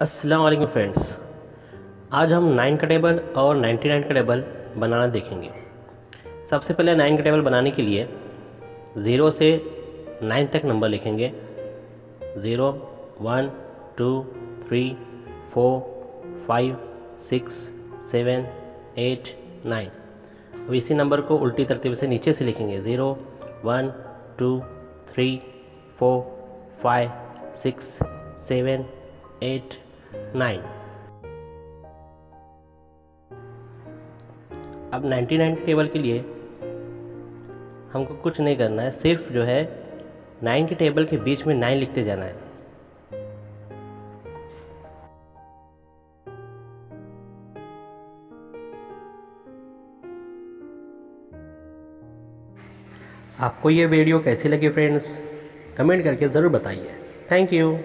अस्सलाम फ्रेंड्स। आज हम नाइन का टेबल और नाइन्टी नाइन का टेबल बनाना देखेंगे। सबसे पहले नाइन का टेबल बनाने के लिए ज़ीरो से नाइन तक नंबर लिखेंगे। Zero, one, two, three, four, five, six, seven, eight, nine. अब इसी नंबर को उल्टी तरतीब से नीचे से लिखेंगे। Zero, one, two, three, four, five, six, seven, eight nine. अब 99 टेबल के लिए हमको कुछ नहीं करना है, सिर्फ़ जो है नाइन के टेबल के बीच में नाइन लिखते जाना है। आपको ये वीडियो कैसी लगी फ्रेंड्स? कमेंट करके ज़रूर बताइए। Thank you.